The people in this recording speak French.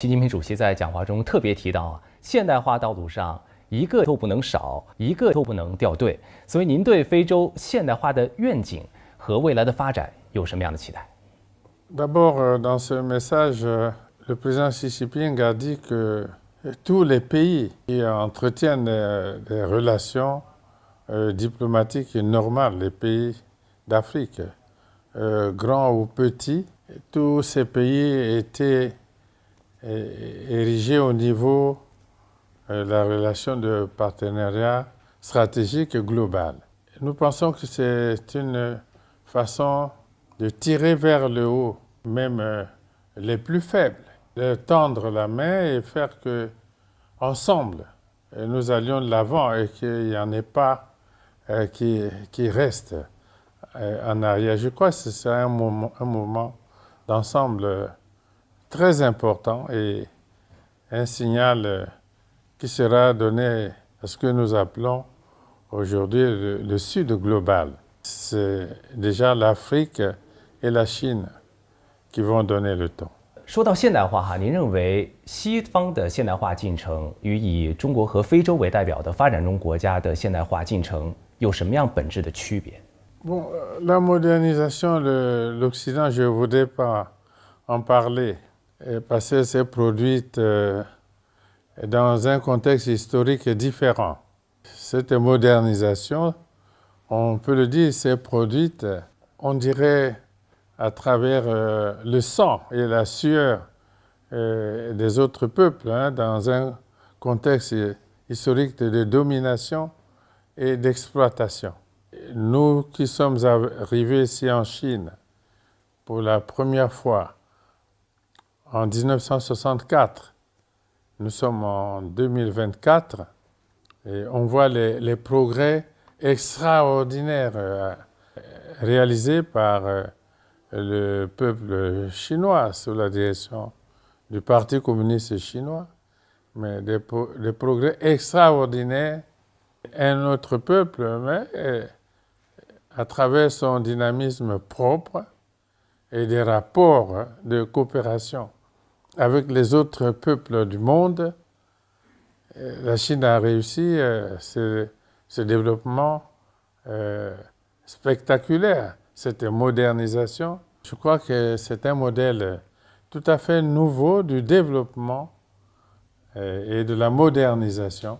习近平主席在讲话中特别提到啊，现代化道路上一个都不能少，一个都不能掉队。所以，您对非洲现代化的愿景和未来的发展有什么样的期待？D'abord, dans ce message, le président Xi Jinping a dit que tous les pays qui entretiennent des relations diplomatiques normales, les pays d'Afrique, grands ou petits, tous ces pays étaient érigés au niveau de la relation de partenariat stratégique global. Nous pensons que c'est une façon de tirer vers le haut même les plus faibles, de tendre la main et faire que ensemble nous allions de l'avant et qu'il n'y en ait pas qui, qui reste en arrière. Je crois que c'est un un moment d'ensemble très important et un signal qui sera donné à ce que nous appelons aujourd'hui le, le Sud global. C'est déjà l'Afrique et la Chine qui vont donner le ton. 说到现代化哈，您认为西方的现代化进程与以中国和非洲为代表的发展中国家的现代化进程有什么样本质的区别？Bon, la modernisation de l'Occident, je ne voudrais pas en parler parce qu'elle s'est produite dans un contexte historique différent. Cette modernisation, on peut le dire, s'est produite, on dirait, à travers le sang et la sueur des autres peuples, hein, dans un contexte historique de domination et d'exploitation. Nous qui sommes arrivés ici en Chine pour la première fois en 1964, nous sommes en 2024 et on voit les, progrès extraordinaires réalisés par le peuple chinois sous la direction du Parti communiste chinois, mais des, progrès extraordinaires. Un autre peuple, mais à travers son dynamisme propre et des rapports de coopération avec les autres peuples du monde, la Chine a réussi ce, ce développement euh, spectaculaire, cette modernisation. Je crois que c'est un modèle tout à fait nouveau du développement et de la modernisation